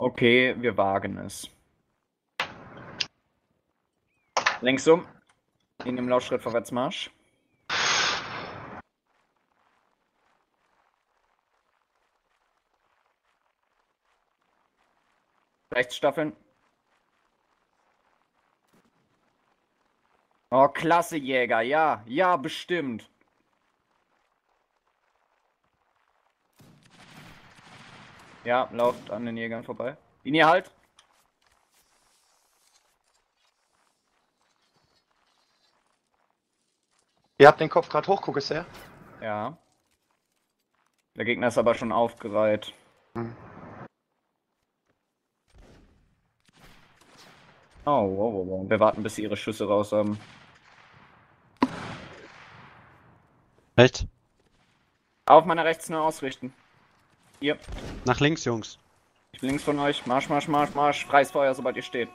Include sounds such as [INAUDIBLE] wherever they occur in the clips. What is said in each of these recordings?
Okay, wir wagen es. Links um. In dem Laufschritt vorwärts Marsch. Rechts staffeln. Oh, klasse Jäger, ja, ja, bestimmt. Ja, lauft an den Jägern vorbei. Linie halt. Ihr habt den Kopf gerade hoch, guck es her. Ja. Der Gegner ist aber schon aufgereiht. Hm. Oh, wow, wow, wow. Wir warten, bis sie ihre Schüsse raus haben. Rechts. Auf meiner rechts nur ausrichten. Hier. Nach links, Jungs. Ich bin links von euch. Marsch, marsch, marsch, marsch. Freies Feuer, sobald ihr steht.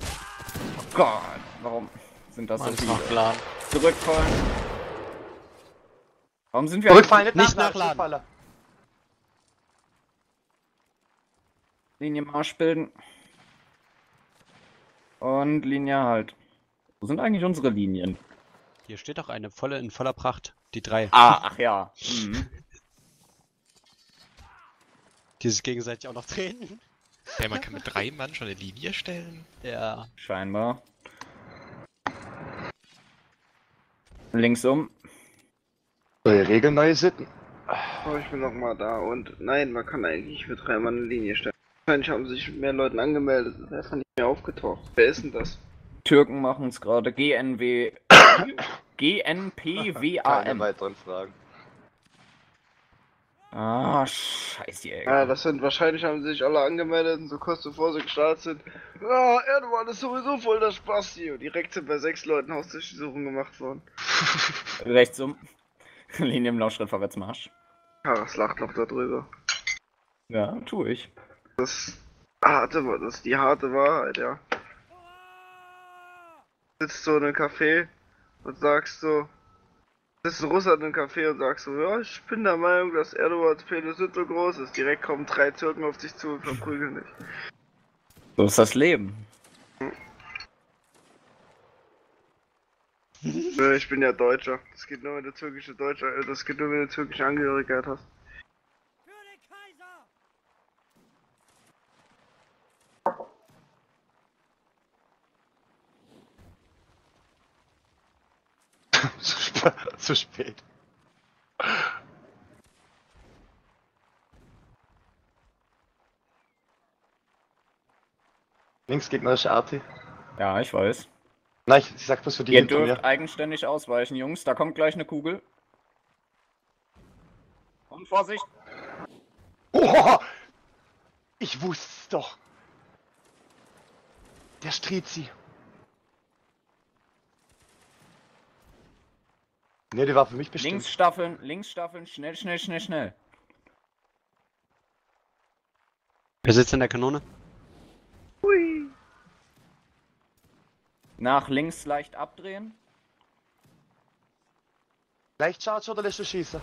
Oh Gott, warum sind das so Alles viele? noch Plan. Zurückfallen. Warum sind wir Zurückfallen, nicht, Nicht nachladen. nachladen. Linie Marsch bilden. Und Linie halt. Wo sind eigentlich unsere Linien? Hier steht auch eine volle in voller Pracht. Die drei. Ah, ach ja. Mhm. [LAUGHS] Die sich gegenseitig auch noch treten. Ja, man kann mit drei Mann schon eine Linie stellen. Ja. Scheinbar. Links um. Neue Regeln, neue Sitten. Oh, ich bin noch mal da und nein, man kann eigentlich mit drei Mann eine Linie stellen. Wahrscheinlich haben sich mehr Leute angemeldet, ist einfach nicht mehr aufgetaucht. Wer ist denn das? Türken machen es gerade. GNW. [COUGHS] [LAUGHS] Keine GNPWAM. weiteren Fragen. Ah, scheiße, Ja, Jäger. das sind wahrscheinlich haben sich alle angemeldet und so kurz bevor sie gestartet sind. Ja, Erdogan ist sowieso voll der Spasti. Und direkt sind bei sechs Leuten Hausdurchsuchungen gemacht worden. [LAUGHS] Rechts um. [LAUGHS] Linie im Laufschritt vorwärts Marsch. Karas lacht noch darüber. Ja, tu ich. Das harte, das ist die harte Wahrheit, ja. Sitzt so in einem Café und sagst so, sitzt in Russland in einem Café und sagst so, ja, ich bin der Meinung, dass Erdogans Penis nicht so groß ist. Direkt kommen drei Türken auf dich zu und verprügeln dich. So ist das Leben. Ja, ich bin ja Deutscher. Das geht nur, wenn du türkische Deutsche, äh, das geht nur, wenn du türkische Angehörigkeit hast. Zu, [LAUGHS] sp zu spät. Links gegnerische Arti. Ja, ich weiß. Nein, ich, ich sag bloß für die Ihr dürft mir. eigenständig ausweichen, Jungs. Da kommt gleich eine Kugel. Und Vorsicht! Oh! Ich wusste es doch. Der Strizi. Ne, die war für mich bestimmt. Links staffeln, links staffeln, schnell, schnell, schnell, schnell. Wer sitzt in der Kanone? Hui. Nach links leicht abdrehen. Leicht Charge oder lässt du schießen?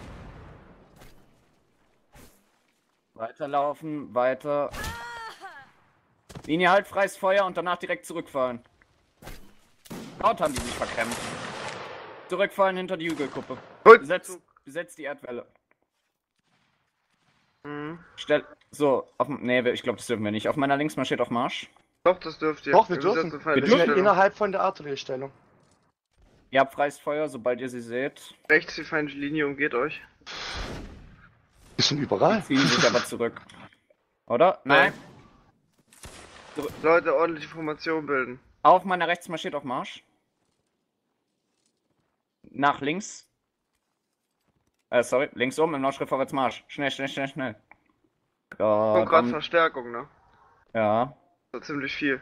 Weiterlaufen, weiter. Linie halt, freies Feuer und danach direkt zurückfallen. Dort haben die sich verkämpft. Zurückfallen hinter die Hügelkuppe. Besetzt, besetzt die Erdwelle. Mhm. Stell. So, auf dem. Nee, ich glaube, das dürfen wir nicht. Auf meiner links marschiert auf Marsch. Doch, das dürft ihr. Doch, wir Ihr dürfen. Wir dürfen innerhalb von der Artilleriestellung. Ihr habt freies Feuer, sobald ihr sie seht. Rechts die feindliche Linie umgeht euch. Die sind überall. Ziehen sich aber zurück. Oder? Nein. Leute, ordentliche Formation bilden. Auf meiner rechts marschiert auf Marsch. Nach links. Äh, sorry, links um im Nordschritt vorwärts Marsch. Schnell, schnell, schnell, schnell. Kommt Gott, gerade Verstärkung, ne? ja. So ziemlich viel.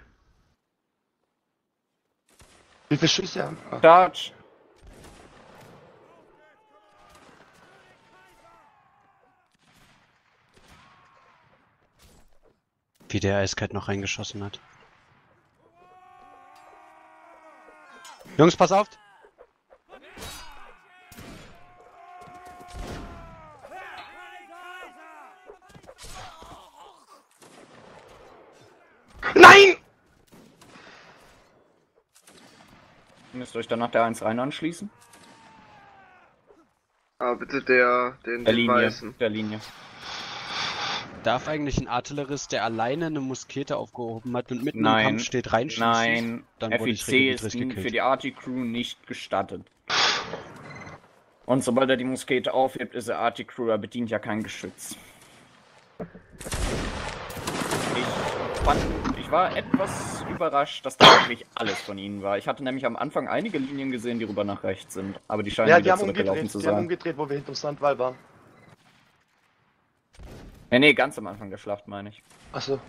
Wie viele Schüsse haben? Ah. Charge. Wie der eiskalt noch reingeschossen hat. Jungs, pass auf! Nein! Müsst ihr euch dann nach der 1 rein anschließen? Ah, bitte der, den, Der den Linie. weißen. Der Linie. Darf eigentlich ein Artillerist, der alleine eine Muskete aufgehoben hat und mitten Nein. im Kampf steht, reinschießen? Nein, Dann wurde ich FIC ist für die Arty-Crew nicht gestattet. Und sobald er die Muskete aufhebt, ist er Arty-Crew, er bedient ja kein Geschütz. Ich fand, ich war etwas überrascht, dass da wirklich alles von ihnen war. Ich hatte nämlich am Anfang einige Linien gesehen, die rüber nach rechts sind, aber die scheinen Ja, die wieder haben zurückgelaufen zu die haben sein. umgedreht, wo wir hinterm Sandwall waren. Nee, nee, ganz am Anfang der Schlacht meine ich. Achso.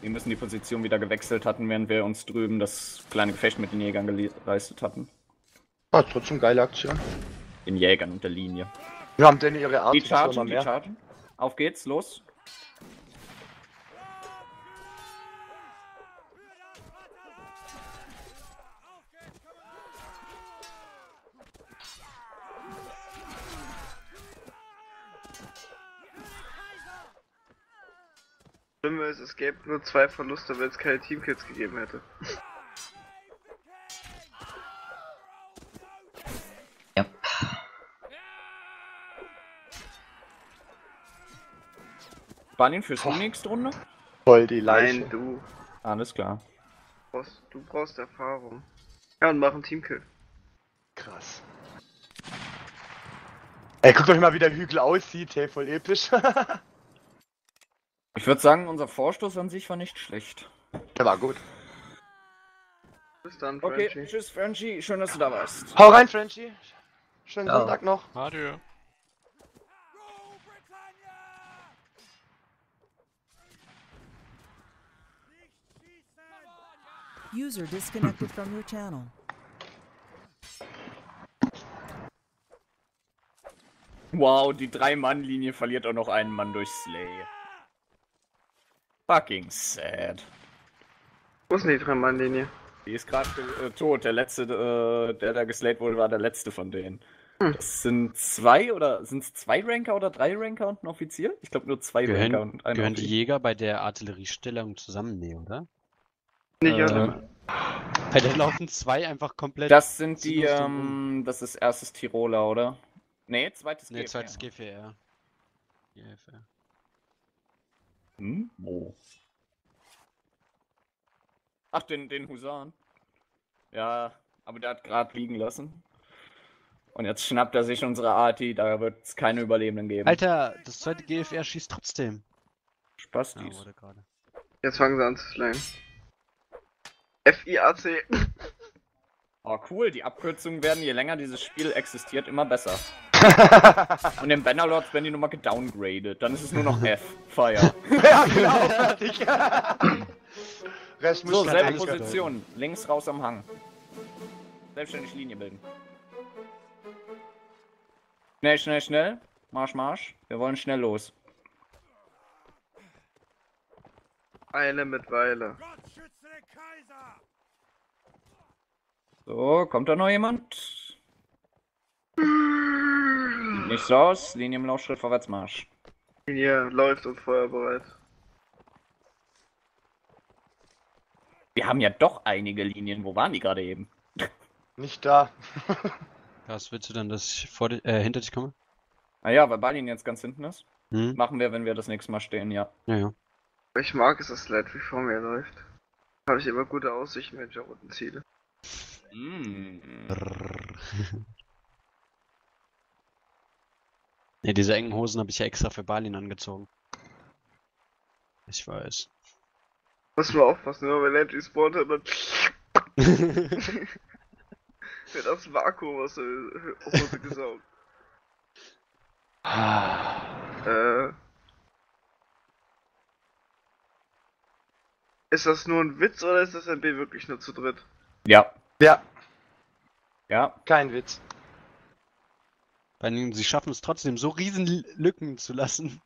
Wir müssen die Position wieder gewechselt hatten, während wir uns drüben das kleine Gefecht mit den Jägern geleistet hatten. Ah, trotzdem geile Aktion. Den Jägern und der Linie. Wir haben denn ihre Art Die chargen, die chargen. Auf geht's, los. Schlimme ist, es gäbe nur zwei Verluste, wenn es keine Teamkills gegeben hätte. Spanien fürs die nächste Runde? Voll die Leiche. Nein, du Alles klar. brauchst, du brauchst Erfahrung. Ja, und mach einen Teamkill. Krass. Ey, guckt euch mal, wie der Hügel aussieht, hey, voll episch. [LAUGHS] Ich würde sagen, unser Vorstoß an sich war nicht schlecht. der war gut. Bis dann, Okay, Frenchie. tschüss Frenchie, schön, dass du da warst. Hau rein, Frenchie. Schönen Ja. Sonntag noch. Adieu. User disconnected from your channel. Wow, die Drei-Mann-Linie verliert auch noch einen Mann durch Slay. Fucking sad. Wo ist denn die Drei-Mann-Linie? Die ist gerade äh, tot. Der letzte, äh, der da geslayt wurde, war der letzte von denen. Hm. Das sind zwei oder sind es zwei Ranker oder drei Ranker und ein Offizier? Ich glaube nur zwei Ranker Gehören, und ein gehören die Offizier. Jäger bei der Artilleriestellung zusammen? Nee, oder? Nicht Äh. Bei der laufen zwei einfach komplett. Das sind die, ähm, das ist erstes Tiroler, oder? Nee, zweites Nee, GFR. zweites G4R. GFR. Hm? Wo? Ach, den, den Husaren. Ja, aber der hat gerade liegen lassen. Und jetzt schnappt er sich unsere Arti, da wird es keine Überlebenden geben. Alter, das zweite GFR schießt trotzdem. Spaß Ja, dies. gerade. Jetzt fangen sie an zu slangen. F-I-A-C. Oh, cool, die Abkürzungen werden, je länger dieses Spiel existiert, immer besser. [LAUGHS] Und im Bannerlords werden die nochmal gedowngradet. Dann ist es nur noch F. Fire. [LAUGHS] ja, genau, fertig. [LAUGHS] Rest muss So, selbe Position. Links raus am Hang. Selbstständig Linie bilden. Schnell, schnell, schnell. Marsch, Marsch. Wir wollen schnell los. Eile mit Weile. So, kommt da noch jemand? Sieht nicht so aus. Linie im Laufschritt, vorwärts, Marsch. Linie läuft und feuerbereit. Wir haben ja doch einige Linien. Wo waren die gerade eben? Nicht da. [LAUGHS] Was willst du denn, dass ich vor di- äh, hinter dich komme? Naja, weil Balin jetzt ganz hinten ist. Hm? Machen wir, wenn wir das nächste Mal stehen, ja. Ja, ja. Ich mag es, dass Sled wie vor mir läuft. Habe ich immer gute Aussichten, wenn ich auch unten ziele. [LAUGHS] Mm. Ja, diese engen Hosen habe ich ja extra für Balin angezogen. Ich weiß. Muss man aufpassen, wenn Landry spawnt hat, dann [LAUGHS] wird das Vakuum aus der Hose gesaugt. Äh. Ist das nur ein Witz oder ist das MB wirklich nur zu dritt? Ja. Ja, Ja. kein Witz. Bei denen, sie schaffen es trotzdem, so riesen Lücken zu lassen.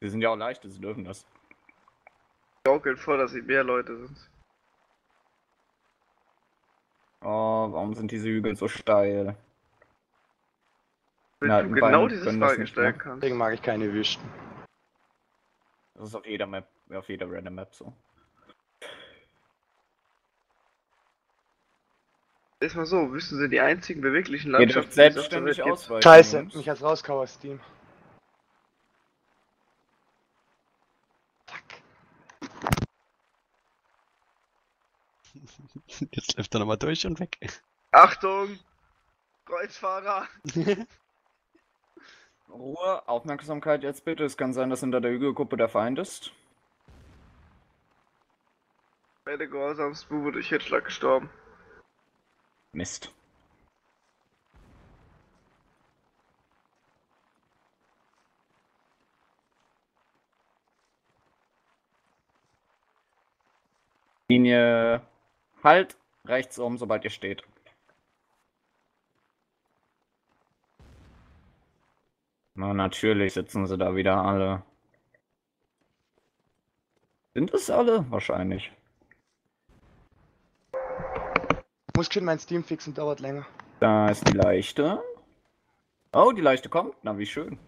Sie sind ja auch leichte, sie dürfen das gaukeln vor, dass sie mehr Leute sind. Oh, warum sind diese Hügel so steil? Wenn Na, du genau Bein diese Frage stellen ne? kannst. Deswegen mag ich keine Wüsten. Das ist auf jeder Map, auf jeder Random Map so. Ist mal so, Wüsten sind die einzigen beweglichen Landschaften, die selbstständig ausweichen. Scheiße, mich hat's rausgehauen, Steam. [LAUGHS] Jetzt läuft er nochmal durch und weg. Achtung! Kreuzfahrer! [LAUGHS] Ruhe, Aufmerksamkeit jetzt bitte. Es kann sein, dass hinter der Hügelgruppe der Feind ist. Bei der Gehorsamsbube durch Hitschlag gestorben. Mist. Linie halt rechts um, sobald ihr steht. Na, natürlich sitzen sie da wieder alle. Sind es alle? Wahrscheinlich. Muss schon mein Steam fixen, dauert länger. Da ist die Leichte. Oh, die Leichte kommt. Na, wie schön.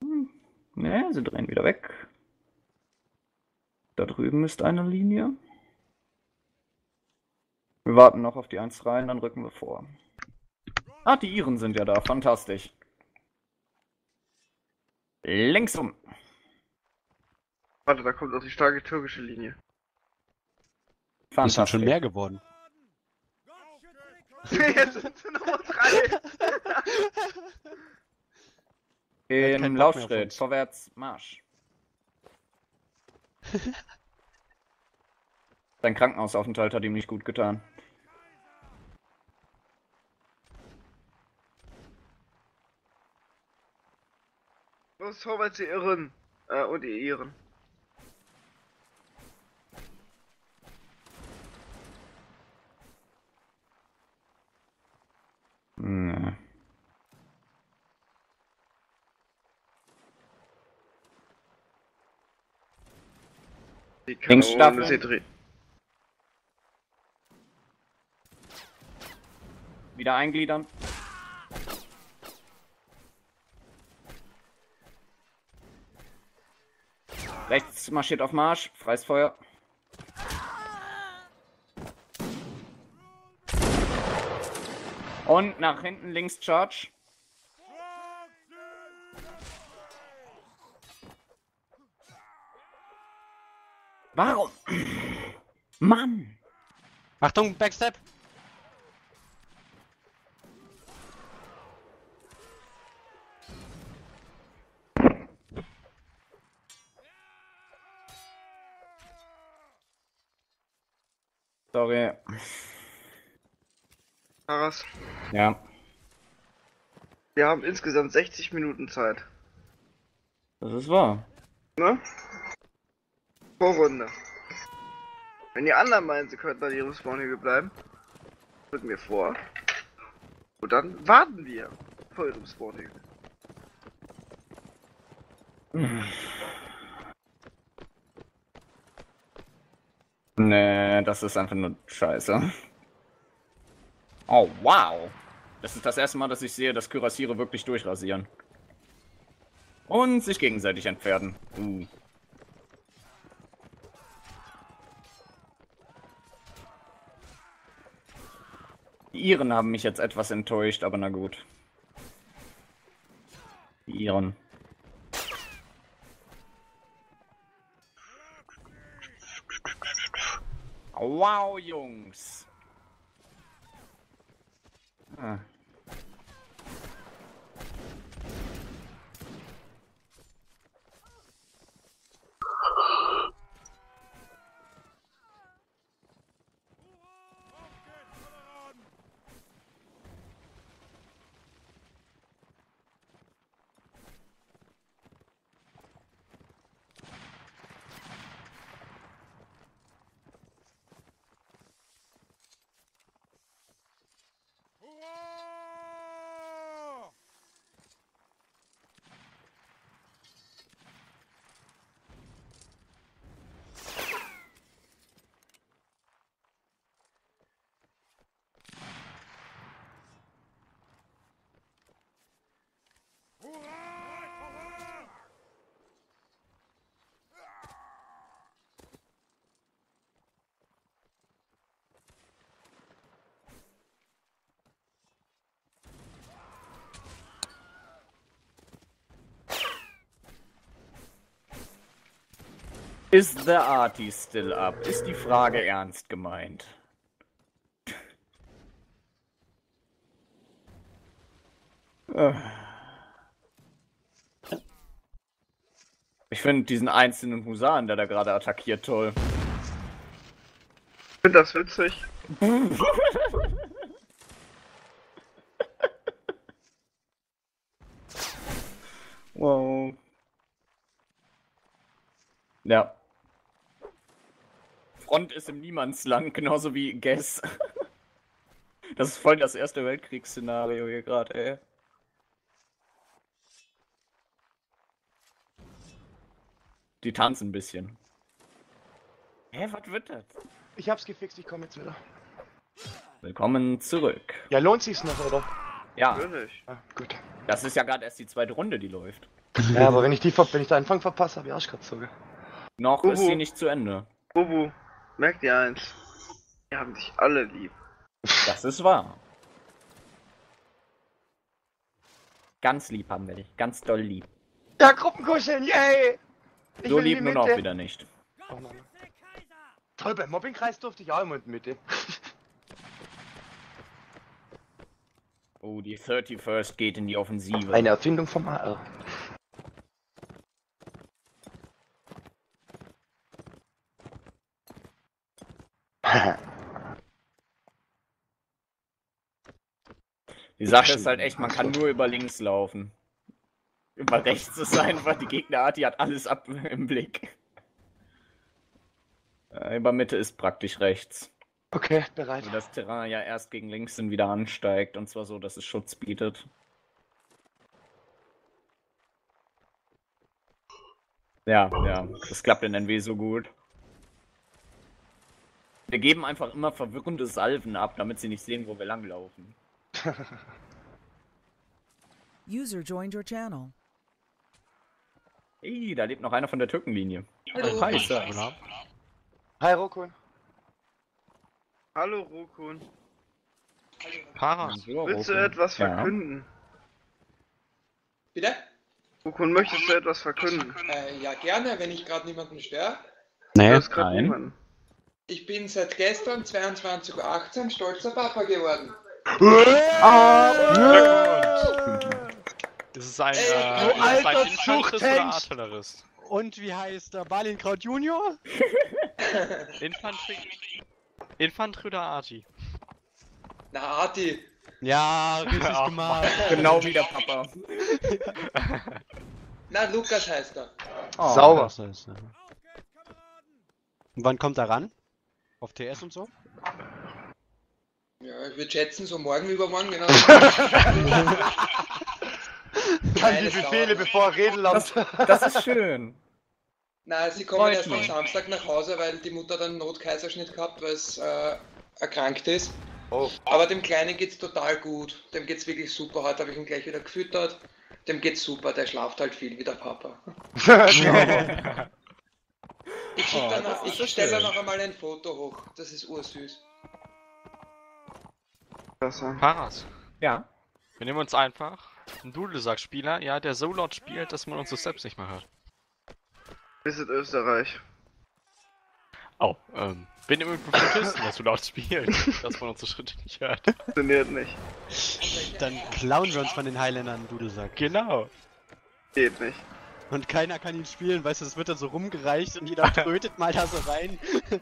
Hm. Ne, sie drehen wieder weg. Da drüben ist eine Linie. Wir warten noch auf die 1 rein, dann rücken wir vor. Ah, die Iren sind ja da. Fantastisch. Links um. Warte, da kommt auch die starke türkische Linie. Das sind schon Fantastisch. mehr geworden. [LAUGHS] Jetzt sind sie Nummer 3! Er hat In Laufschritt. Vorwärts, Marsch. [LAUGHS] Sein Krankenhausaufenthalt hat ihm nicht gut getan. Los, vorwärts, ihr Irren! Äh, und ihr Iren. Nee. Linksstaffel. Sie dreht. Wieder eingliedern. Rechts marschiert auf Marsch. Freies Feuer. Und nach hinten links Charge. Warum? Mann! Achtung, Backstep! Sorry. Haras, Ja. wir haben insgesamt 60 Minuten Zeit. Das ist wahr. Ne? Pro Runde. Wenn die anderen meinen, sie könnten an ihrem Spawnhügel bleiben, drücken wir vor. Und dann warten wir vor ihrem Spawnhügel. Nee, das ist einfach nur scheiße. Oh, wow. Das ist das erste Mal, dass ich sehe, dass Kürassiere wirklich durchrasieren. Und sich gegenseitig entfernen. Uh. Die Iren haben mich jetzt etwas enttäuscht, aber na gut. Die Iren. Wow, Jungs. Ah. Is the Arty still up? Ist die Frage ernst gemeint? Ich finde diesen einzelnen Husaren, der da gerade attackiert, toll. Ich finde das witzig. [LAUGHS] wow. Ja. Front ist im Niemandsland, genauso wie Guess. Das ist voll das Erste Weltkriegsszenario hier gerade, ey. Die tanzen ein bisschen. Hä, was wird das? Ich hab's gefixt, ich komme jetzt wieder. Willkommen zurück. Ja, lohnt sich's noch, oder? Ja, Natürlich. Ja, gut. das ist ja gerade erst die zweite Runde, die läuft. Ja, aber wenn ich die wenn ich den Anfang verpasse, habe ich Arschkratzer. Noch Uhu. ist sie nicht zu Ende. Bubu, merk dir eins. Wir haben dich alle lieb. Das ist wahr. Ganz lieb haben wir dich. Ganz doll lieb. Ja, Gruppenkuscheln, yay! Ich So lieb noch Mitte. wieder nicht. Oh, Mann. Toll, beim Mobbingkreis durfte ich auch immer in die Mitte. Oh, die 31st geht in die Offensive. Eine Erfindung vom AR. Die Sache ist halt echt, man kann nur über links laufen. Über rechts ist einfach, die Gegnerart, die hat alles ab im Blick. Äh, über Mitte ist praktisch rechts. Okay, bereit. Weil das Terrain ja erst gegen links dann wieder ansteigt und zwar so, dass es Schutz bietet. Ja, ja, das klappt in NW so gut. Wir geben einfach immer verwirrende Salven ab, damit sie nicht sehen, wo wir langlaufen. [LAUGHS] User joined your channel. Ey, da lebt noch einer von der Türkenlinie. Hallo. Hi, Sir. Hi, Rokun. Hallo Rokun. Paras. Willst du etwas Ja. verkünden? Bitte? Rokun, möchtest du etwas verkünden? Äh, ja, gerne, wenn ich gerade niemanden störe. Nee, nein. niemanden. Ich bin seit gestern 22.18 Uhr stolzer Papa geworden. Ist es ein, Ey, äh, du ist es ein Infanterist oder Zuchthengst! Artillerist? Und wie heißt der? Balinkraut Junior? [LAUGHS] Infanterie. Infanterie oder Arti? Na, Arti. Ja, [LAUGHS] richtig Ach, gemacht. Genau wie der Papa. [LAUGHS] Na, Lukas heißt er. Oh. Sauber. Das heißt, ja. Und wann kommt er ran? Auf TS und so? Ja, ich würde schätzen, so morgen übermorgen, genau. [LAUGHS] Kann Nein, die das Befehle, bevor er reden lernt. Das ist schön. Na, sie kommen Freut erst am mich. Samstag nach Hause, weil die Mutter dann einen Notkaiserschnitt gehabt, weil es äh, erkrankt ist. Oh. Aber dem Kleinen geht's total gut. Dem geht's wirklich super. Heute habe ich ihn gleich wieder gefüttert. Dem geht's super. Der schlaft halt viel wie der Papa. [LAUGHS] Ich, Oh, das ich stelle noch einmal ein Foto hoch. Das ist ursüß. Klasse. Paras. Ja. Wir nehmen uns einfach einen Dudelsack-Spieler, ja, der so laut spielt, dass man unsere Steps nicht mehr hört. Visit Österreich. Oh, ähm, bin im Flötisten, der so laut spielt, dass man unsere Schritte nicht hört. Funktioniert nicht. Dann klauen wir uns von den Highlandern einen Dudelsack. Genau. Geht nicht. Und keiner kann ihn spielen, weißt du, es wird dann so rumgereicht und jeder [LAUGHS] trötet mal da so rein. [LAUGHS]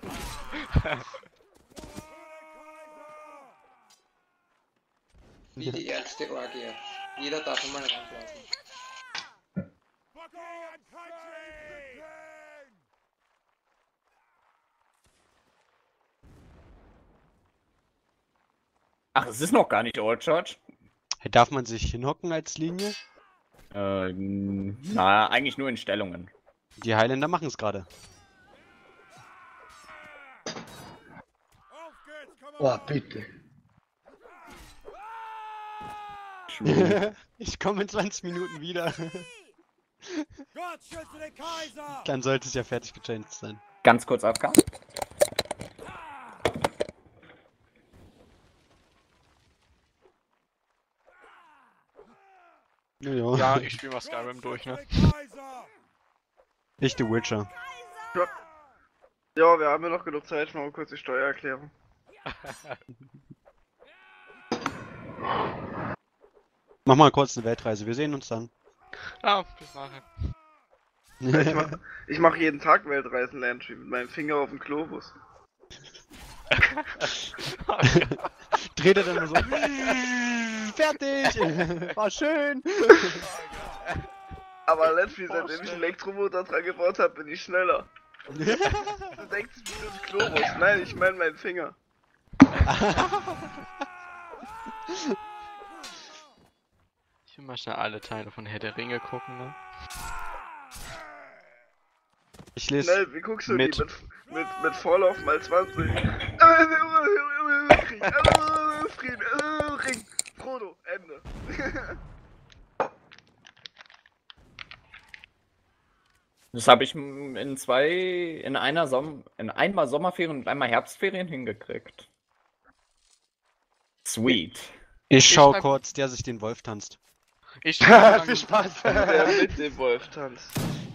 Wie die ärgste Orgie. Jeder darf einmal ranblasen. Ach, es ist noch gar nicht Old Church. Darf man sich hinhocken als Linie? Äh, na, eigentlich nur in Stellungen. Die Highlander machen es gerade. Oh, bitte. [LAUGHS] Ich komme in 20 Minuten wieder. Dann sollte es ja fertig gechanged sein. Ganz kurz AFK. Ja, Ja, ich spiele mal Skyrim durch, ne? Ich The Witcher. Ja, Ja, wir haben ja noch genug Zeit, mal kurz die Steuererklärung. [LAUGHS] Mach mal kurz eine Weltreise, wir sehen uns dann. Ah, bis nachher. Ich mach, ich mach jeden Tag Weltreisen, Landry, mit meinem Finger auf dem Globus. [LAUGHS] Dreht er dann nur so. Fertig! [LAUGHS] War schön! Aber Landry, seitdem ich einen Elektromotor dran gebaut habe, bin ich schneller. [LAUGHS] Du denkst, ich bin das Globus. Nein, ich meine meinen Finger. Ich will mal schnell alle Teile von Herr der Ringe gucken, ne? Ich lese. Schnell, wie guckst du mit. die? Mit, mit, mit Vorlauf mal 20. Krieg, äh, Frieden, Ring. Frodo, Ende. [LAUGHS] Das habe ich in zwei, in einer Som in einmal Sommerferien und einmal Herbstferien hingekriegt. Sweet. Ich schau schreib- kurz, der sich den Wolf tanzt. Ich [LAUGHS] Viel Spaß. Der mit dem Wolf tanzt.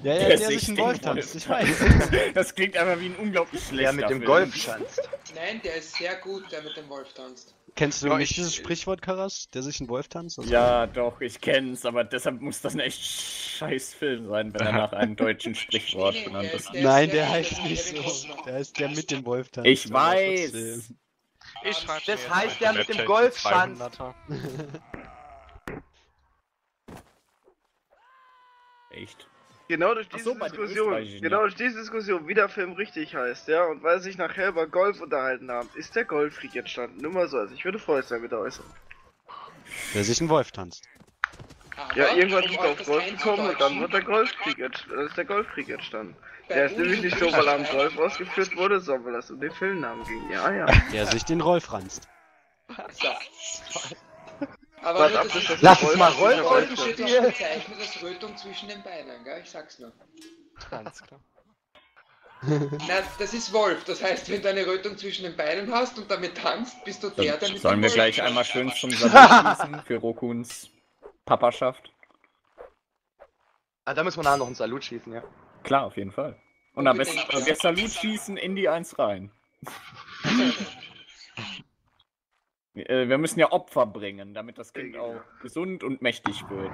Ja, ja, Der der, sich den Wolf tanzt, ich weiß. [LAUGHS] Das klingt einfach wie ein unglaublich schlechter Der mit dem. Golf schanzt. Nein, der ist sehr gut, der mit dem Wolf tanzt. Kennst du Ja, nicht ich- dieses Sprichwort, Karas? Der sich einen Wolf tanzt? Also- Ja, doch, ich kenn's, aber deshalb muss das ein echt scheiß Film sein, wenn er nach einem deutschen [LAUGHS] Sprichwort Nee, benannt ist. der Nein, der heißt nicht so. Der heißt der mit dem Wolf tanzt. Ich weiß. Ich Das heißt, der mit dem Snapchat Golf 200er. Echt. Genau durch diese so, Diskussion, genau durch diese Diskussion, wie der Film richtig heißt, ja, und weil sich nachher über Golf unterhalten haben, ist der Golfkrieg entstanden. Nur mal so, also ich würde freuen sein mit der Äußerung. Der sich einen Wolf tanzt. Aber Ja, irgendwann ist auf er Golf gekommen und dann wird der Golfkrieg, ist der Golfkrieg entstanden. Der ist nämlich nicht so, weil er am Golf ausgeführt wurde, sondern weil es um den Filmnamen ging. Ja, ja. Der sich den Rolf ranzt. So. Aber nur, das ist das Lass es mal rollen, rollen, wird auch bezeichnet Rötung zwischen den Beinen, gell? Ich sag's nur. Ganz klar. [LAUGHS] Na, das ist Wolf. Das heißt, wenn du eine Rötung zwischen den Beinen hast und damit tanzt, bist du der, der mit sollen wir gleich einmal schön zum Salut schießen für Rokuns Papaschaft? Ah, da müssen wir nachher noch einen Salut schießen, ja. Klar, auf jeden Fall. Und am besten wir Salut schießen in die Eins rein. [LAUGHS] Äh, Wir müssen ja Opfer bringen, damit das Kind Genau. auch gesund und mächtig wird.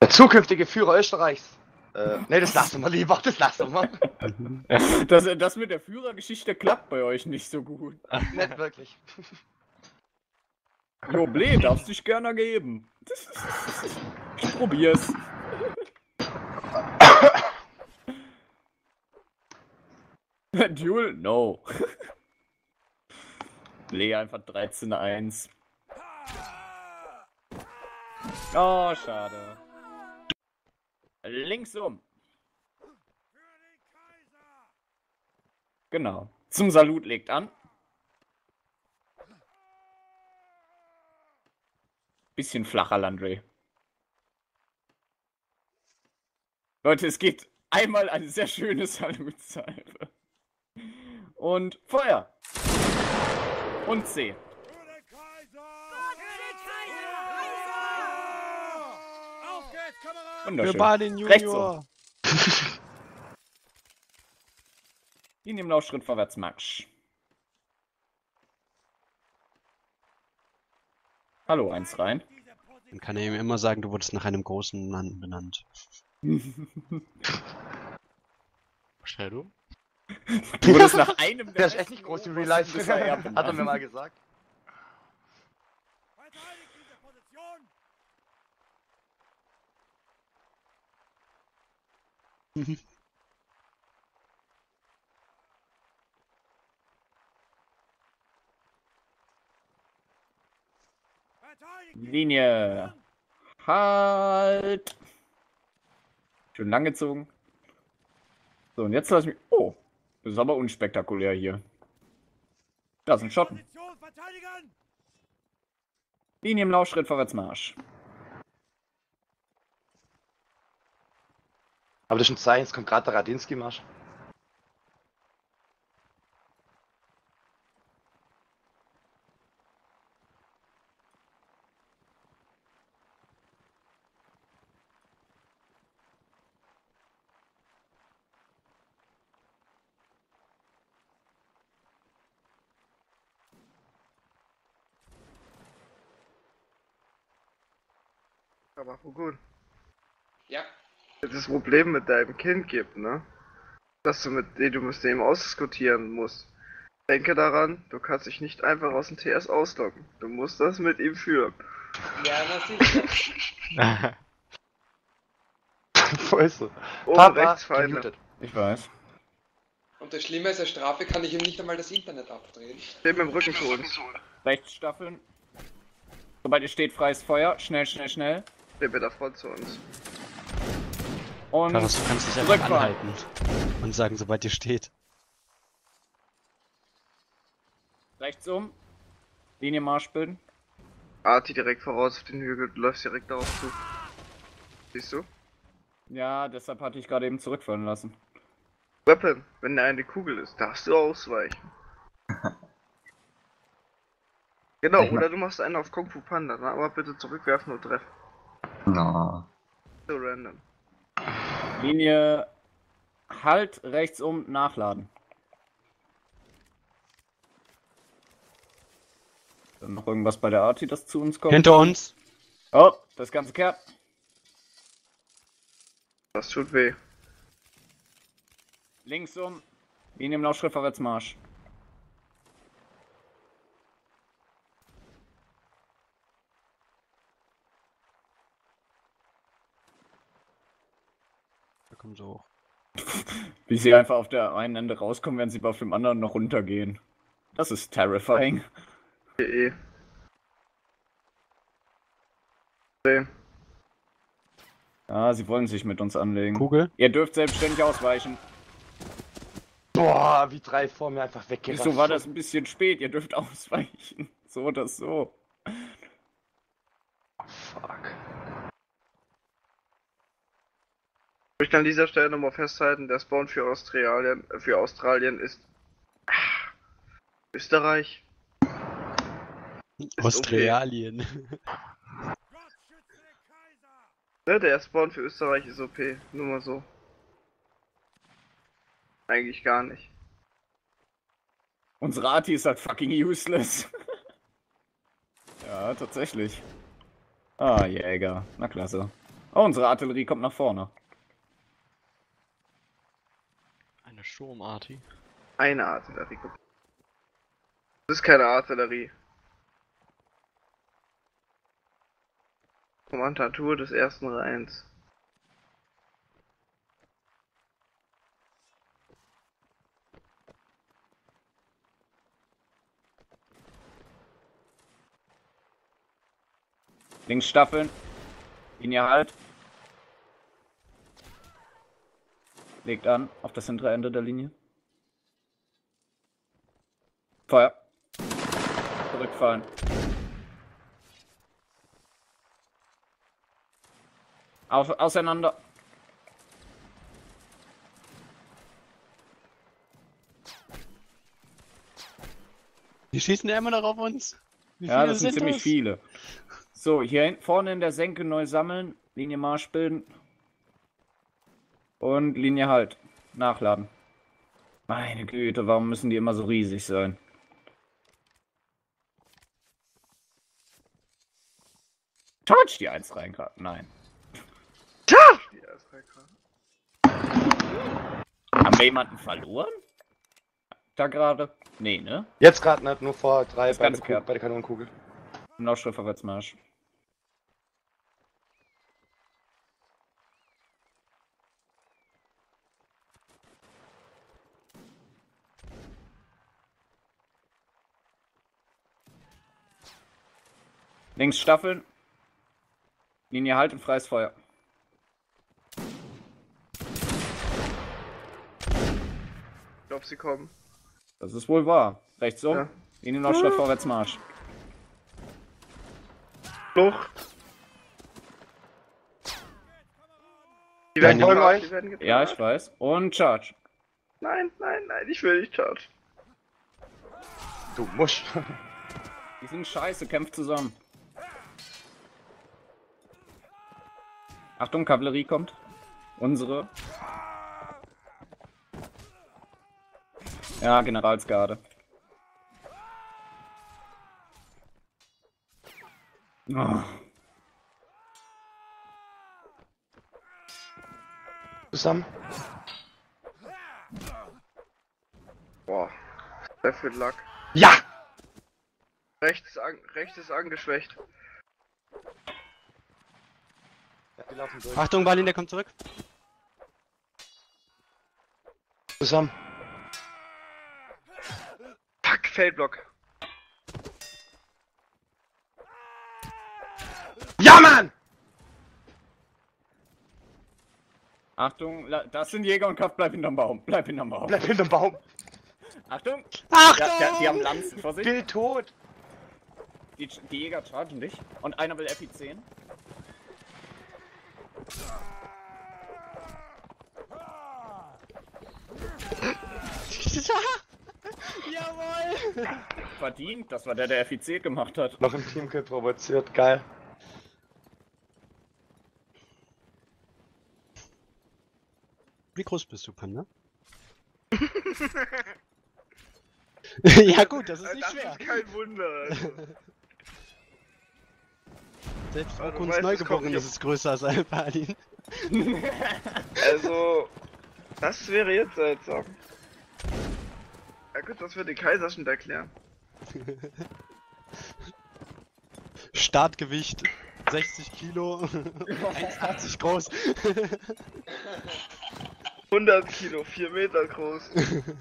Der zukünftige Führer Österreichs. Äh, ne, das lassen wir lieber, das lassen wir. [LAUGHS] Das, das mit der Führergeschichte klappt bei euch nicht so gut. Nicht wirklich. Jo, Ble, darfst dich gerne geben. Ich probier's. [LAUGHS] Duel? No. Ble einfach 13-1. Oh, schade. Links um. Genau. Zum Salut legt an. Bisschen flacher, Landry. Leute, es geht einmal eine sehr schöne Salutsalve. Und Feuer. Und C. Für Wunderschön. Balin Rechts Junior. In dem [LAUGHS] Laufschritt vorwärts Marsch. Hallo, eins rein. Dann kann er ihm immer sagen, du wurdest nach einem großen Mann benannt. [LAUGHS] Schnell du. Wurdest nach einem Der ist echt nicht groß im Real Life. Hat er mir mal gesagt. Linie. Halt. Schön langgezogen. So, und jetzt lass ich mich. Oh, das ist aber unspektakulär hier. Da sind Schotten. Linie im Laufschritt, vorwärts Marsch. Aber das ist ein Zeichen, jetzt kommt gerade der Radinski-Marsch. Aber gut. Ja, Das Problem mit deinem Kind gibt, ne? Dass du mit dem du mit dem ausdiskutieren musst. Denke daran, du kannst dich nicht einfach aus dem TS ausloggen. Du musst das mit ihm führen. ja, na sicher. Fäuste. Oben Papa, rechts Feinde. Ich weiß. Und das Schlimme ist, als Strafe kann ich ihm nicht einmal das Internet abdrehen. Steh mit dem Rücken zu uns. Rechts staffeln. Sobald ihr steht, freies Feuer. Schnell, schnell, schnell. Der Front zu uns. Und Karas, du kannst dich einfach anhalten und sagen, sobald ihr steht. Rechts um. Linie Marsch bilden. Arti direkt voraus auf den Hügel, du läufst direkt darauf zu. Siehst du? Ja, deshalb hatte ich gerade eben zurückfahren lassen. Weapon, wenn da eine Kugel ist, darfst du ausweichen. [LAUGHS] genau, oder du machst einen auf Kung Fu Panda, dann aber bitte zurückwerfen und treffen. Na. So random. Linie Halt, rechts um, nachladen. Dann noch irgendwas bei der Arti, das zu uns kommt. Hinter uns! Oh, das ganze kehrt. Das tut weh. Links um. Linie im Laufschritt vorwärts Marsch. Da kommen sie hoch. Wie sie einfach auf der einen Ende rauskommen, während sie auf dem anderen noch runtergehen. Das ist terrifying. Nee. Ja, sie wollen sich mit uns anlegen. Kugel? Ihr dürft selbstständig ausweichen. Boah, wie drei vor mir einfach weggerannt. Wieso war das ein bisschen spät? Ihr dürft [LAUGHS] ausweichen. So oder so. Fuck. Ich möchte an dieser Stelle nochmal festhalten, der Spawn für Australien, für Australien ist ah, Österreich. Australien. Ne, der Spawn für Österreich ist OP, nur mal so. Eigentlich gar nicht. Unsere Arti ist halt fucking useless. [LAUGHS] ja, tatsächlich. Ah, Jäger. Na klasse. Oh, unsere Artillerie kommt nach vorne. Eine Sturmarti. Eine Artillerie. Das ist keine Artillerie. Kommandatur des ersten Reiens. Links staffeln. Linie halt. Legt an auf das hintere Ende der Linie. Feuer. Zurückfallen. Auf, auseinander. Die schießen ja immer noch auf uns. Wie Ja, das sind ziemlich das? viele. So, hier vorne in der Senke neu sammeln, Linie Marsch bilden. Und Linie Halt. Nachladen. Meine Güte, warum müssen die immer so riesig sein? Charge die eins rein gerade. Nein. Die erste Reihe. Haben wir jemanden verloren? Da gerade? Nee, ne? Jetzt gerade nicht, nur vor drei Das bei der, ganze Ku- Kerl. bei der Kanonenkugel. Im Laufschritt Vorwärtsmarsch. Links staffeln. Linie halt und freies Feuer. Ich glaube, sie kommen. Das ist wohl wahr. Rechts um. Ja. Linie Laufschritt Vorwärtsmarsch. Flucht. Die Nein, werden die wollen getragen, die werden getragen. Ja, ich weiß. Und Charge. Nein, nein, nein, ich will nicht charge. Du musst. Die sind scheiße, kämpft zusammen. Achtung, Kavallerie kommt. Unsere. Ja, Generalsgarde. Oh. Zusammen. Boah, sehr viel Lack. Ja! Rechts, an, rechts ist angeschwächt. Die laufen durch. Achtung, Balin, der kommt zurück. Zusammen. Fuck, Feldblock. Ja, Mann! Achtung, la- das sind Jäger und Kopf, bleib hinterm Baum. Bleib hinterm Baum. Bleib hinterm Baum. Achtung! Achtung! Ja, ja, die haben Lanzen vor sich. Bill tot. Die, die Jäger chargen dich. Und einer will FI10. Jawohl! Verdient. Das war der, der FI10 gemacht hat. Noch ein Teamkill provoziert. Geil. Wie groß bist du, Panda? [LAUGHS] ja gut, das ist nicht das schwer. ist kein Wunder. Also. Selbst Also, Okuns Neugeborenes ist größer als Alpalin. [LAUGHS] Also, das wäre jetzt seltsam. Ja gut, das wird die Kaiserschnitt erklären. [LAUGHS] Startgewicht 60 Kilo, [LAUGHS] 1,80 groß. 100 Kilo, 4 Meter groß.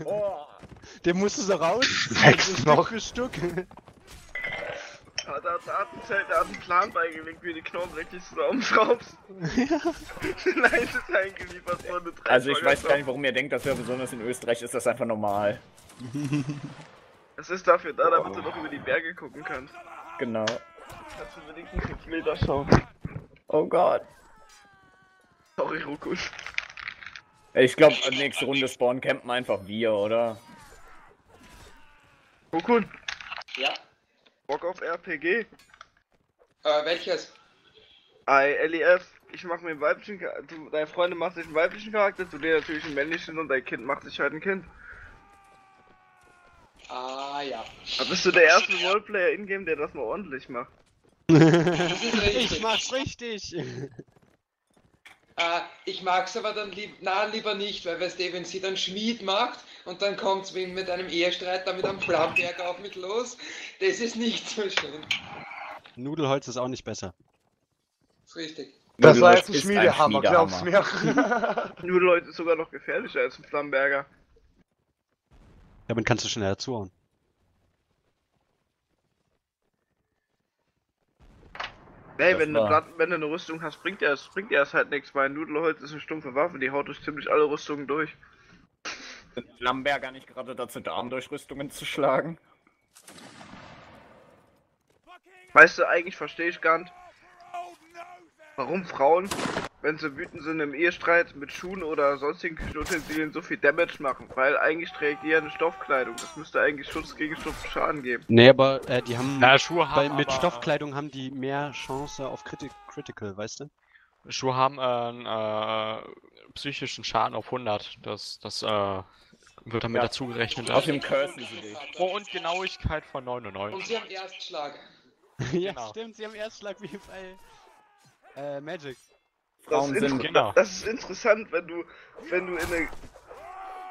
Oh. Der musste so raus. Wächst Stück noch. für Stück. Hat, hat, hat, ein Zelt, er hat einen Plan beigelegt, wie du die Knochen richtig zusammenschraubst. [LAUGHS] Nein, das ist eingeliefert worden. eine Also ich weiß gar nicht, warum ihr denkt, dass wir besonders in Österreich ist das einfach normal. [LAUGHS] Es ist dafür da, damit du noch über die Berge gucken kannst. Genau. Kannst du wenigstens 5 Meter schauen. Oh Gott. Sorry, Rukun. Ich glaube, nächste Runde Spawn campen einfach wir, oder? Rukun, Ja. Bock auf RPG? Äh, welches? I, LEF. Ich mach mir einen weiblichen Charakter. Du, deine Freundin macht sich einen weiblichen Charakter, du dir natürlich einen männlichen und dein Kind macht sich halt ein Kind. Ah, ja. Da bist du der erste Roleplayer in-game, der das mal ordentlich macht. Das ist [LAUGHS] richtig. Ich mach's richtig. Äh, ich mag's aber dann lieb, na, lieber nicht, weil weißt du, wenn sie dann Schmied macht und dann kommt's wie mit einem Ehestreit da mit einem Flammenberg auf mit los, das ist nicht so schön. Nudelholz ist auch nicht besser. Das ist richtig. Das war Nudelholz jetzt ein ist Schmiedehammer, glaub's Schmiedehammer. mir. [LAUGHS] [LAUGHS] Leute ist sogar noch gefährlicher als ein Flammenberger. Damit kannst du schneller zuhauen. Hey, Das wenn du, war- wenn du eine Rüstung hast, bringt dir das, bringt dir das halt nichts, weil Nudelholz ist eine stumpfe Waffe, die haut durch ziemlich alle Rüstungen durch. Sind Flammenberger nicht gerade dazu da, um zu schlagen? Weißt du, eigentlich verstehe ich gar nicht, warum Frauen, wenn sie wütend sind im Ehestreit, mit Schuhen oder sonstigen Utensilien so viel Damage machen. Weil eigentlich trägt ihr eine Stoffkleidung. Das müsste eigentlich Schutz gegen Schaden geben. Nee, aber äh, die haben. Na, Schuhe bei, haben mit aber, Stoffkleidung haben die mehr Chance auf Criti Critical, weißt du? Schuhe haben einen äh, psychischen Schaden auf 100. Das, das äh, wird damit Ja. dazu gerechnet. Cursen sie dich. Oh, und Genauigkeit von Und 99. sie haben Erstschlag. [LAUGHS] ja, Genau. stimmt, sie haben Erstschlag wie bei äh, Magic. Frauen das, ist genau. das ist interessant, wenn du, wenn du in eine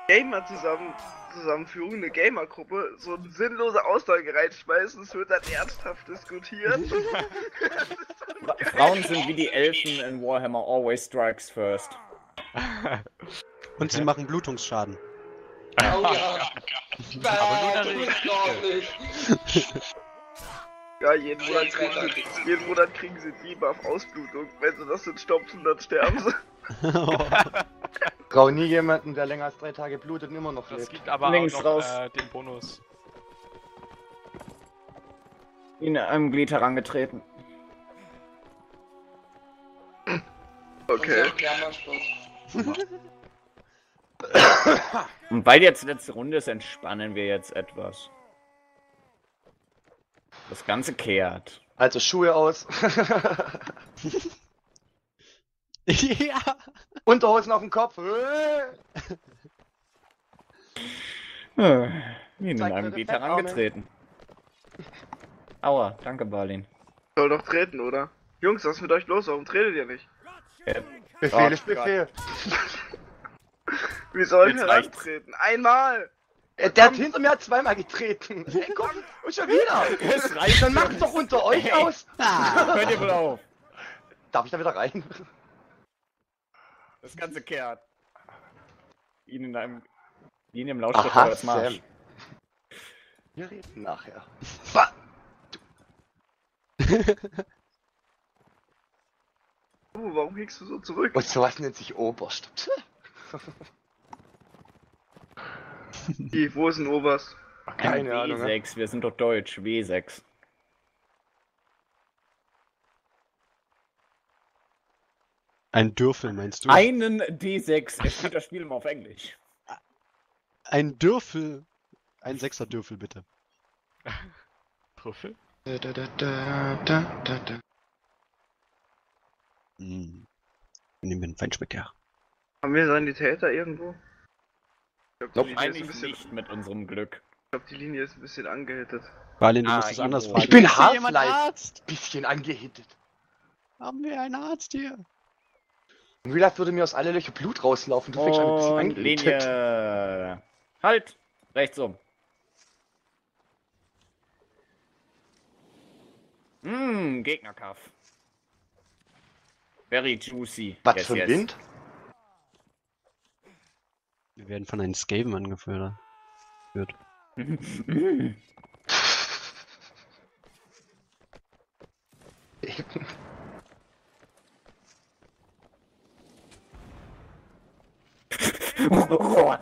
Gamer zusammen Zusammenführung, eine Gamergruppe, so eine sinnlose Aussage reinschmeißt, es wird dann ernsthaft diskutiert. Fra- [LAUGHS] Frauen sind wie die Elfen in Warhammer, always strikes first. Und sie machen Blutungsschaden. Oh ja. Aber nur ja, jeden Monat, kriegen sie, jeden Monat kriegen sie Debuff Ausblutung. Wenn sie das nicht stopfen, dann sterben [LAUGHS] sie. [LAUGHS] Trau nie jemanden, der länger als drei Tage blutet und immer noch Das lebt. gibt aber Links auch noch raus. äh, den Bonus. In einem Glied herangetreten. Okay. Und weil jetzt letzte Runde ist, entspannen wir jetzt etwas. Das Ganze kehrt. Also Schuhe aus. [LAUGHS] [LAUGHS] ja. Unterhosen auf dem Kopf. Äh. Wie in einem Fettarme. herangetreten. Aua, danke Balin. Soll doch treten, oder? Jungs, was ist mit euch los? Warum tretet ihr nicht? Äh, Befehl Oh ist Befehl. [LAUGHS] Wie soll ich reicht's. herantreten? Einmal! Äh, Der hat hinter mir zweimal getreten. [LAUGHS] Ey, komm, und schon wieder. Es reicht. Dann macht's doch unter euch Hey. aus. Hört ihr wohl auf. Darf ich da wieder rein? Das ganze kehrt. Ihn in einem. Ihn im Lautsprecher als Marsch. Sam. Wir reden nachher. Ba Oh, warum hickst du so zurück? und sowas nennt sich Oberst. Wie, wo ist ein Oberst? Keine Ahnung. ne? W6, wir sind doch deutsch. W6. Ein Dürfel, meinst du? Einen D6. Es steht das Spiel immer auf Englisch. Ein Dürfel. Ein Sechser Dürfel, bitte. Trüffel? Da, da, da, da, da, da, da. Hm. Nehmen wir einen Feinschmecker. Haben wir Sanitäter irgendwo? Ich glaube, die, Nope. Linie ist ein Eigentlich bisschen- nicht mit unserem Glück. ich glaub, die Linie ist ein bisschen angehittet. Balin, du Ah, musst es anders fragen. Ich bin Half-Life. Bisschen angehittet. Haben wir einen Arzt hier? In Real Life würde mir aus alle Löcher Blut rauslaufen. Du fängst an ein bisschen. Linie. Halt! Rechts um. Mmm, Gegnerkaff. Very juicy. Was Yes, für ein yes. Wind? Wir werden von einem Skaven angeführt. Führt. [LAUGHS] [LAUGHS] Mm. [LAUGHS]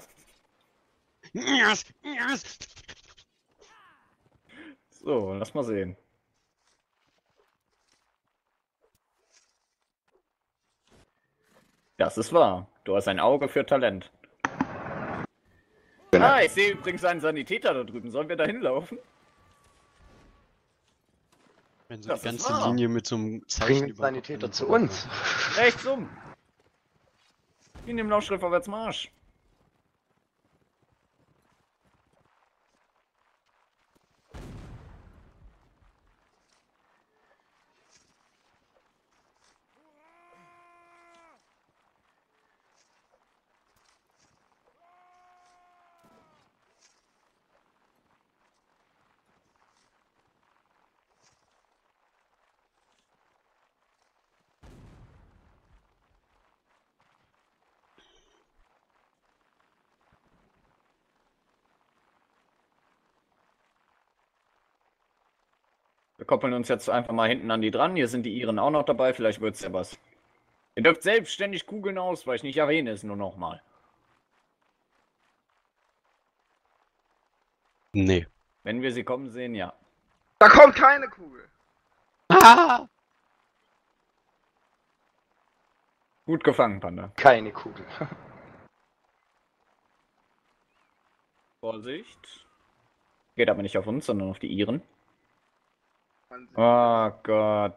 so, lass mal sehen. Das ist wahr. Du hast ein Auge für Talent. Genau. Ah, ich sehe übrigens einen Sanitäter da drüben. Sollen wir da hinlaufen? Wenn so Das die ganze. Linie mit so einem Zeichen Bringen Sanitäter zu uns. Rechts um. In dem Laufschritt vorwärts Marsch. Koppeln uns jetzt einfach mal hinten an die dran. Hier sind die Iren auch noch dabei. Vielleicht wird's ja was. Ihr dürft selbstständig Kugeln ausweichen. Ich erwähne es nur nochmal. Nee. Wenn wir sie kommen sehen, ja. Da kommt keine Kugel! Ah! [LAUGHS] Gut gefangen, Panda. Keine Kugel. [LAUGHS] Vorsicht. Geht aber nicht auf uns, sondern auf die Iren. Oh Gott.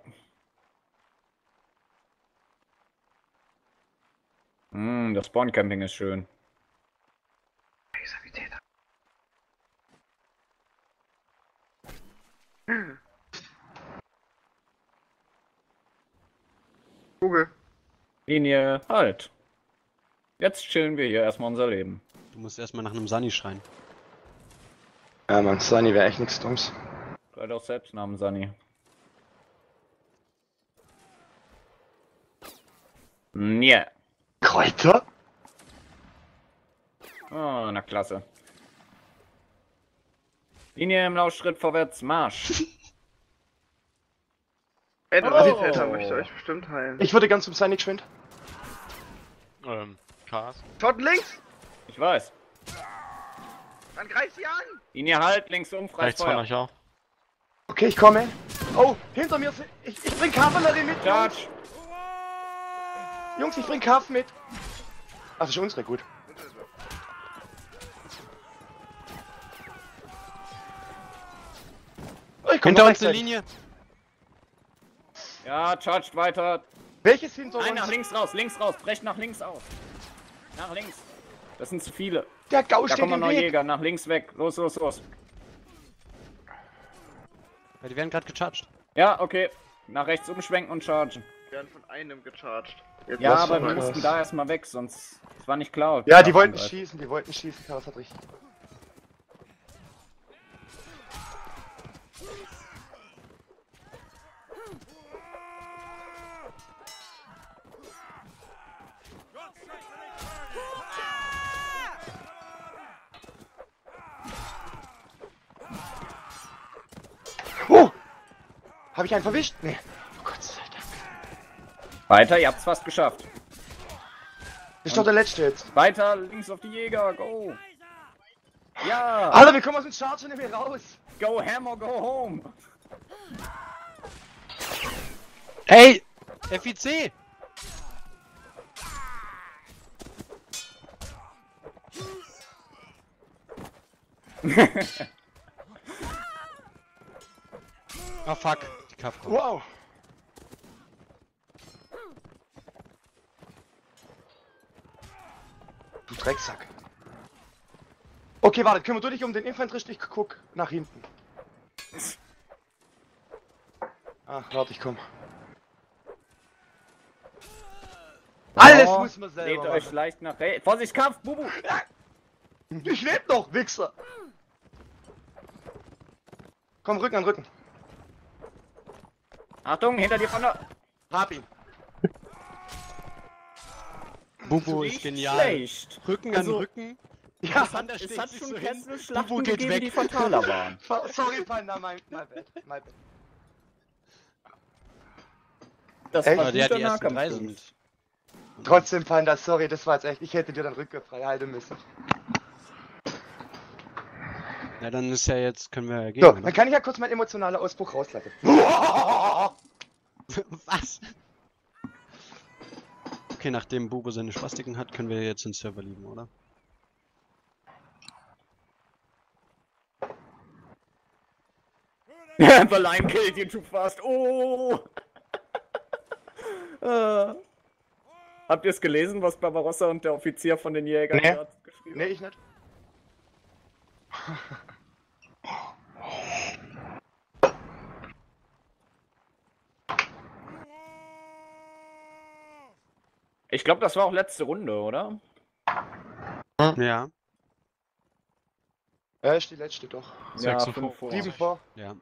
Hm, das Spawn-Camping ist schön. Kugel. Linie, halt. Jetzt chillen wir hier erstmal unser Leben. Du musst erstmal nach einem Sunny schreien. Ja, man, Sunny wäre echt nichts Dummes. Sei doch selbst Namen, Sunny. Nee. Kräuter? Oh, na klasse. Linie im Laufschritt vorwärts, Marsch. [LAUGHS] Der Oh. Sanitäter möchte euch bestimmt heilen. Ich würde ganz zum Sunny geschwind. Ähm, Cars. Schaut links! Ich weiß. Dann greift sie an! Linie halt, links um, freies Rechts von euch auch. Okay, ich komme. Oh, hinter mir. sind- Ich, ich bring Kavallerie mit. Jungs. Jungs, ich bring Kaf mit. Ach, das ist unsere, gut. Oh, ich komm Hinter noch uns eine. Linie! Ja, charged weiter. Welches hinter Nein, uns? nach links raus, links raus, brecht nach links aus. Nach links. Das sind zu viele. Der Gau Da steht kommen noch im neue Weg. Jäger, nach links weg. Los, los, los. Ja, die werden gerade gecharged. Ja, okay. Nach rechts umschwenken und chargen. werden von einem gecharged. Jetzt Ja, aber wir mussten da erstmal weg, sonst. Das war nicht klar. Ja, die wollten schießen, die wollten schießen, Chaos hat richtig. Oh! Hab ich einen verwischt? Nee. Oh Gott sei Dank. Weiter, ihr habt's fast geschafft. Ist doch der letzte jetzt. Weiter, links auf die Jäger, go! Ja! Alter, wir kommen aus dem Charge nicht mehr raus. Go Hammer, go home! Hey! FIC! [LAUGHS] Ah fuck, Kafka. Wow. Du Drecksack. Okay, warte, kümmere du dich um den Infanterist, ich guck nach hinten. Ach, warte, ich komm. Alles Oh, muss man selber euch machen. leicht nach rechts. Vorsicht, Kampf, Bubu! Ich leb noch, Wichser! Komm, Rücken an Rücken. Achtung, hinter dir von der. Hab ihn. [LAUGHS] Bubu ist genial. Schlecht. Rücken Also- an Rücken. Ja, Es hat sich schon so. Kesselschlachten Bubu geht gegeben, weg. die fataler [LAUGHS] waren. sorry, Panda, mein, my bad, my bad. Das Echt? war der hat guter die ersten drei Nahkampf. sind. Trotzdem, Panda, sorry, das war jetzt echt, ich hätte dir dann Rücke frei halten müssen. Ja, dann ist ja jetzt, können wir ja gehen. So, oder? dann kann ich ja kurz meinen emotionalen Ausbruch rauslassen. [LAUGHS] Was? Okay, nachdem Bubo seine Spastiken hat, können wir jetzt den Server lieben, oder? The line killed you too fast. Oh! Äh. [LAUGHS] Habt ihr es gelesen, was Barbarossa und der Offizier von den Jägern Nee. geschrieben Nee, ich nicht. [LAUGHS] Ich glaube, das war auch letzte Runde, oder? Ja. Ja, ist die letzte doch. Ja, Sechs und fünf vor. Sieben vor. Ja.